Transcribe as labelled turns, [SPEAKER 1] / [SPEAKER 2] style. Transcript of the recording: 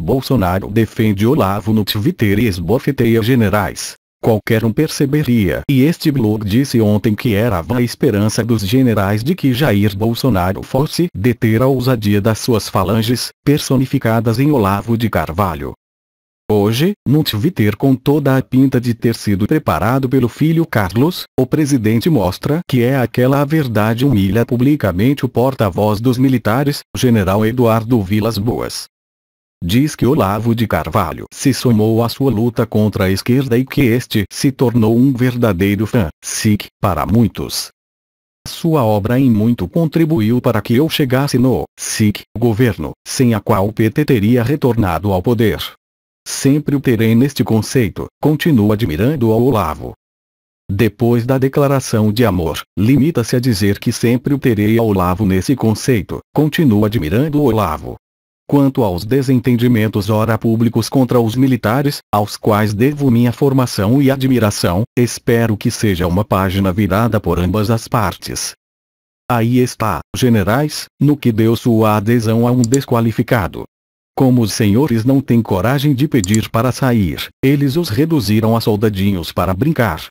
[SPEAKER 1] Bolsonaro defende Olavo no Twitter e esbofeteia generais. Qualquer um perceberia. E este blog disse ontem que era a esperança dos generais de que Jair Bolsonaro fosse deter a ousadia das suas falanges, personificadas em Olavo de Carvalho. Hoje, no Twitter com toda a pinta de ter sido preparado pelo filho Carlos, o presidente mostra que é aquela a verdade humilha publicamente o porta-voz dos militares, general Eduardo Vilas Boas diz que Olavo de Carvalho se somou à sua luta contra a esquerda e que este se tornou um verdadeiro fã, SIC, para muitos. Sua obra em muito contribuiu para que eu chegasse no SIC, governo, sem a qual o PT teria retornado ao poder. Sempre o terei neste conceito, continuo admirando o Olavo. Depois da declaração de amor, limita-se a dizer que sempre o terei ao Olavo nesse conceito, continuo admirando o Olavo. Quanto aos desentendimentos ora públicos contra os militares, aos quais devo minha formação e admiração, espero que seja uma página virada por ambas as partes. Aí está, generais, no que deu sua adesão a um desqualificado. Como os senhores não têm coragem de pedir para sair, eles os reduziram a soldadinhos para brincar,